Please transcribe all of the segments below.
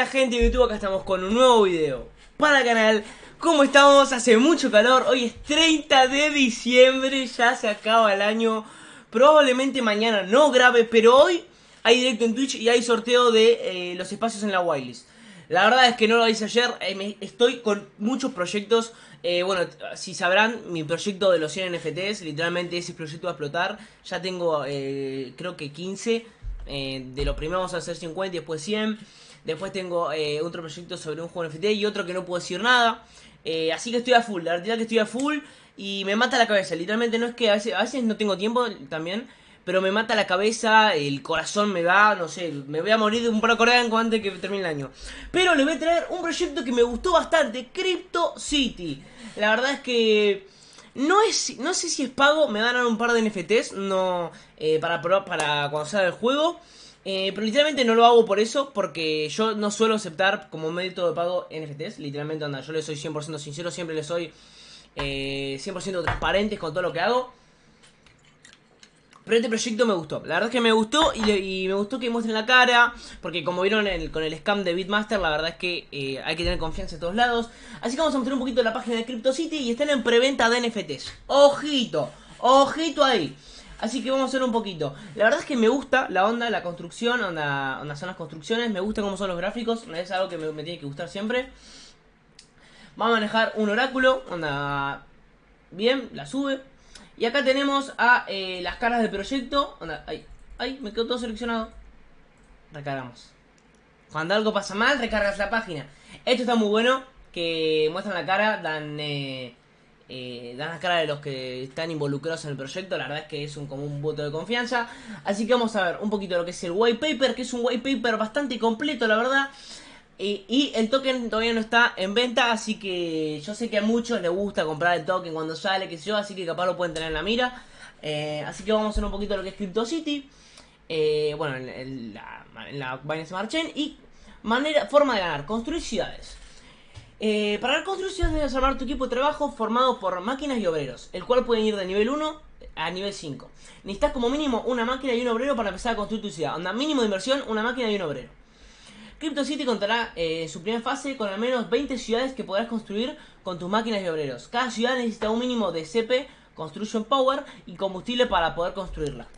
buena gente de YouTube, acá estamos con un nuevo video para el canal. ¿Cómo estamos? Hace mucho calor, hoy es 30 de diciembre, ya se acaba el año. Probablemente mañana no grabe, pero hoy hay directo en Twitch y hay sorteo de eh, los espacios en la whitelist. La verdad es que no lo hice ayer, eh, estoy con muchos proyectos. Eh, Bueno, si sabrán, mi proyecto de los 100 NFTs, literalmente ese proyecto va a explotar. Ya tengo, creo que 15 De lo primero vamos a hacer 50 y después 100 Después tengo eh, otro proyecto sobre un juego NFT y otro que no puedo decir nada. Eh, así que estoy a full, la verdad que estoy a full y me mata la cabeza. Literalmente no es que a veces, no tengo tiempo también, pero me mata la cabeza, el corazón me da, no sé, me voy a morir de un paro cardíaco antes que termine el año. Pero le voy a traer un proyecto que me gustó bastante, Crypto City. La verdad es que no es no sé si es pago, me van a dar un par de NFTs no eh, para para cuando salga el juego. Eh, pero literalmente no lo hago por eso, porque yo no suelo aceptar como método de pago NFTs. Literalmente, anda, yo le soy 100% sincero, siempre le soy eh, 100% transparente con todo lo que hago. Pero este proyecto me gustó. La verdad es que me gustó y, me gustó que muestren la cara. Porque como vieron con el scam de Bitmaster, la verdad es que eh, hay que tener confianza en todos lados. Así que vamos a mostrar un poquito la página de CryptoCity y están en preventa de NFTs. Ojito, ojito ahí. Así que vamos a hacer un poquito. La verdad es que me gusta la onda, la construcción, onda, onda son las construcciones, me gusta cómo son los gráficos, es algo que me, tiene que gustar siempre. Vamos a manejar un oráculo, onda, bien, la sube. Y acá tenemos a eh, las caras del proyecto, onda, ahí, ahí, me quedó todo seleccionado. Recargamos. Cuando algo pasa mal, recargas la página. Esto está muy bueno, que muestran la cara, dan... Eh, eh, dan la cara de los que están involucrados en el proyecto, la verdad es que es un, como un voto de confianza. Así que vamos a ver un poquito lo que es el white paper, que es un white paper bastante completo, la verdad. y el token todavía no está en venta, así que yo sé que a muchos les gusta comprar el token cuando sale, que yo, así que capaz lo pueden tener en la mira. Eh, así que vamos a ver un poquito lo que es CryptoCity. Eh, bueno, en, la, en la Binance Smart Chain y manera, forma de ganar, construir ciudades. Eh, para la construcción debes armar tu equipo de trabajo formado por máquinas y obreros, el cual pueden ir de nivel 1 a nivel 5. Necesitas como mínimo una máquina y un obrero para empezar a construir tu ciudad. Onda mínimo de inversión, una máquina y un obrero. Crypto City contará eh, en su primera fase con al menos 20 ciudades que podrás construir con tus máquinas y obreros. Cada ciudad necesita un mínimo de CP, Construction Power y combustible para poder construirla.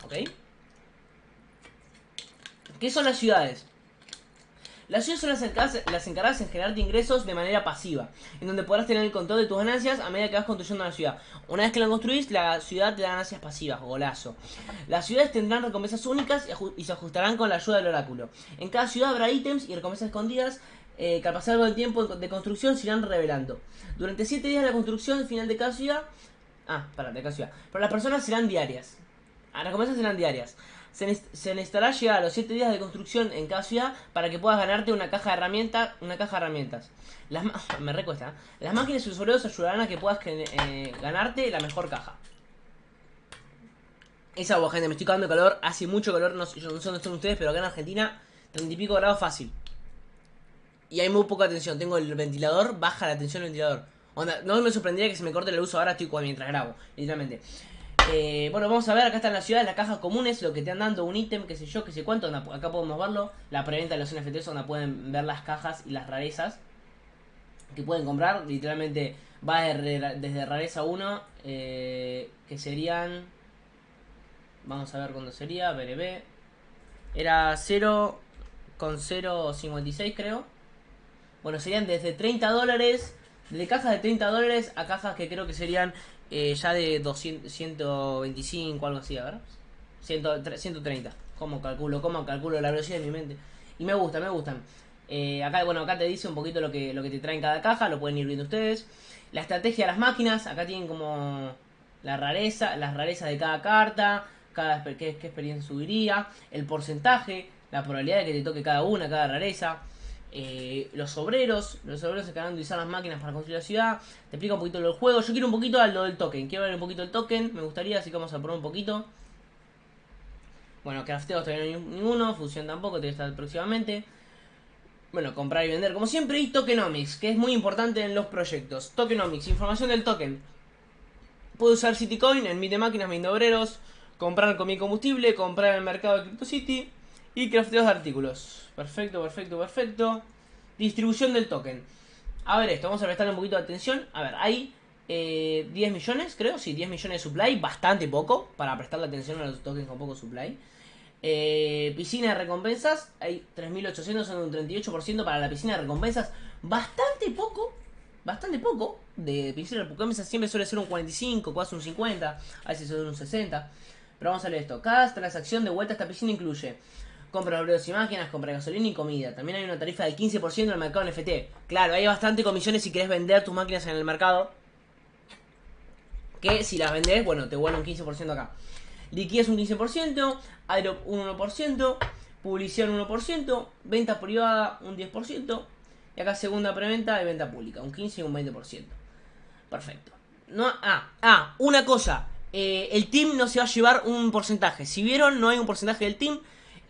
¿Qué son las ciudades? Las ciudades son las encargadas, en generarte ingresos de manera pasiva, en donde podrás tener el control de tus ganancias a medida que vas construyendo la ciudad. Una vez que la construís, la ciudad te da ganancias pasivas, golazo. Las ciudades tendrán recompensas únicas y, se ajustarán con la ayuda del oráculo. En cada ciudad habrá ítems y recompensas escondidas eh, que al pasar del tiempo de construcción se irán revelando. Durante 7 días la construcción final de cada ciudad... Ah, para, de cada ciudad. Pero las personas serán diarias. Las recompensas serán diarias se, necesitará llegar a los 7 días de construcción en cada ciudad para que puedas ganarte una caja de herramientas. Una caja de herramientas. Las, me recuesta. ¿eh? Las máquinas y sus obreros ayudarán a que puedas eh, ganarte la mejor caja. Esa agua, gente, me estoy cagando de calor. Hace mucho calor, no, sé dónde son ustedes, pero acá en Argentina, 30 y pico grados fácil. Y hay muy poca tensión. Tengo el ventilador, baja la tensión del ventilador. no me sorprendería que se me corte la luz ahora, estoy mientras grabo, literalmente. Eh, bueno, vamos a ver, acá están las ciudades, las cajas comunes, lo que te han dando un ítem, qué sé yo, qué sé cuánto, acá podemos verlo, la preventa de los NFTs donde pueden ver las cajas y las rarezas que pueden comprar, literalmente va desde, rareza 1, eh, que serían, vamos a ver cuándo sería, BRB, era 0 con 0.56 creo, bueno, serían desde 30 dólares, de cajas de 30 dólares a cajas que creo que serían eh, ya de 200, 125, algo así, a ver. 130. ¿Cómo calculo? ¿Cómo calculo la velocidad de mi mente? Y me gusta, me gustan. Eh, acá, bueno, acá te dice un poquito lo que, lo que te trae en cada caja, lo pueden ir viendo ustedes. La estrategia de las máquinas, acá tienen como la rareza, las rarezas de cada carta, cada qué experiencia subiría, el porcentaje, la probabilidad de que te toque cada una, cada rareza. Eh, los obreros, los obreros se encargan de utilizar las máquinas para construir la ciudad. Te explico un poquito lo del juego. Yo quiero un poquito a lo del token. Quiero ver un poquito el token. Me gustaría, así que vamos a probar un poquito. Bueno, crafteos todavía no hay ninguno. Fusión tampoco, tiene que estar próximamente. Bueno, comprar y vender como siempre. Y tokenomics, que es muy importante en los proyectos. Tokenomics, información del token. Puedo usar Citycoin en mi de máquinas, mi de obreros. Comprar con mi combustible. Comprar en el mercado de CryptoCity. Y crafteos de artículos. Perfecto, perfecto, perfecto. Distribución del token. A ver esto, vamos a prestarle un poquito de atención. A ver, hay eh, 10 millones, creo, sí, 10 millones de supply, bastante poco para prestarle atención a los tokens con poco supply. Eh, piscina de recompensas, hay 3.800, son un 38% para la piscina de recompensas, bastante poco, bastante poco. De piscina de recompensas siempre suele ser un 45, casi un 50, a veces ser un 60. Pero vamos a ver esto, cada transacción de vuelta a esta piscina incluye compra de y máquinas, compra gasolina y comida. También hay una tarifa del 15% en el mercado NFT. Claro, hay bastante comisiones si querés vender tus máquinas en el mercado. Que si las vendés, bueno, te vuelve un 15% acá. Liquidez un 15%, Aero un 1%, publicidad un 1%, venta privada un 10%, y acá segunda preventa y venta pública, un 15 y un 20%. Perfecto. No, ah, ah, una cosa. Eh, el team no se va a llevar un porcentaje. Si vieron, no hay un porcentaje del team.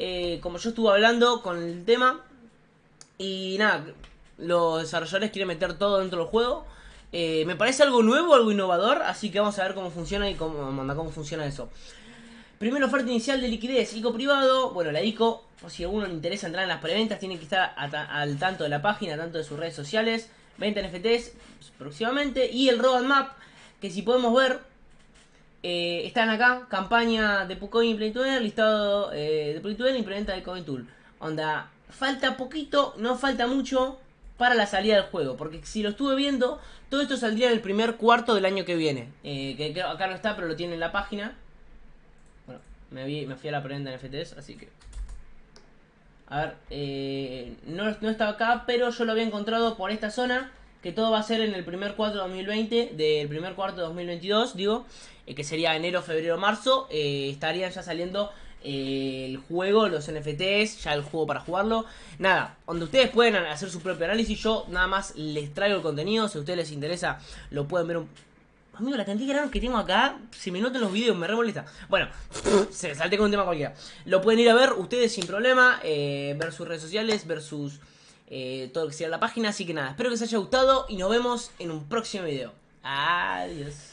Eh, como yo estuve hablando con el tema. Y nada, los desarrolladores quieren meter todo dentro del juego. Eh, me parece algo nuevo, algo innovador. Así que vamos a ver cómo funciona y cómo, cómo funciona eso. Primera oferta inicial de liquidez, ICO privado. Bueno, la ICO, si a alguno le interesa entrar en las preventas, tiene que estar al tanto de la página, tanto de sus redes sociales. Venta NFTs próximamente. Y el roadmap, que si podemos ver, eh, están acá, campaña de y Play listado eh, de Play y preventa de Coin Tool. Onda, falta poquito, no falta mucho para la salida del juego. Porque si lo estuve viendo, todo esto saldría en el primer cuarto del año que viene. Eh, que acá no está, pero lo tiene en la página. Bueno, me, me fui a la preventa de NFTs, así que... A ver, eh, no, no estaba acá, pero yo lo había encontrado por esta zona que todo va a ser en el primer cuarto de 2020, del primer cuarto de 2022, digo, eh, que sería enero, febrero, marzo, eh, estarían ya saliendo eh, el juego, los NFTs, ya el juego para jugarlo. Nada, donde ustedes pueden hacer su propio análisis, yo nada más les traigo el contenido, si a ustedes les interesa, lo pueden ver un... Amigo, la cantidad de granos que tengo acá, si me notan los videos, me remolesta. Bueno, se salte con un tema cualquiera. Lo pueden ir a ver ustedes sin problema, ver sus redes sociales, ver sus eh, todo lo que sea la página. Así que nada, espero que les haya gustado y nos vemos en un próximo video. Adiós.